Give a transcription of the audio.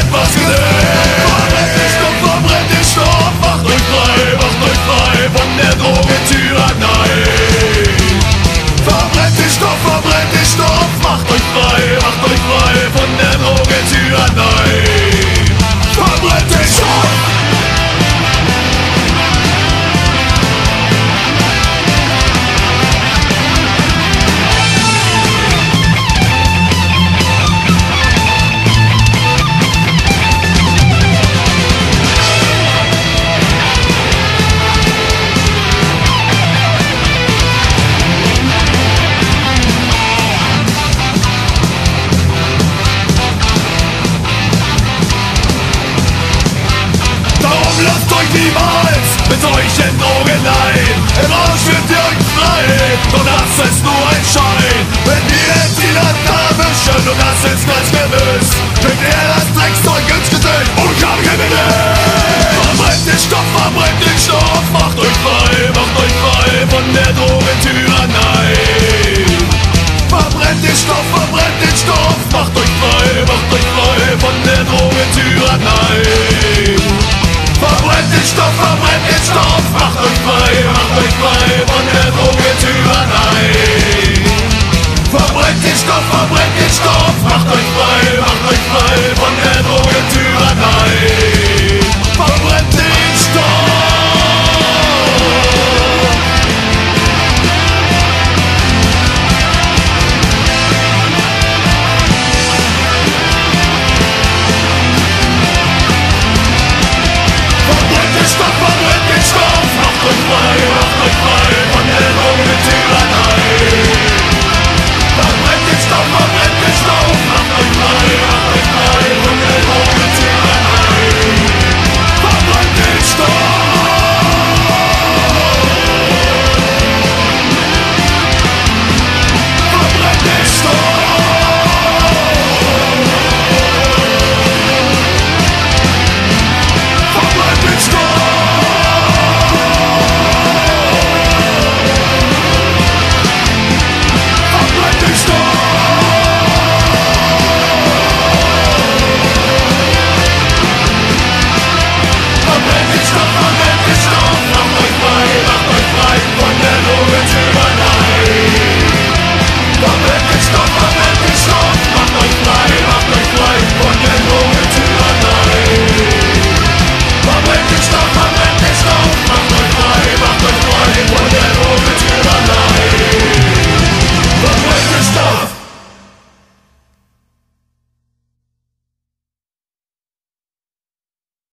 Atmosphere ohne Vogeltürerei. Verbrennt den Stoff, verbrennt den Stoff, macht euch frei, macht euch frei von der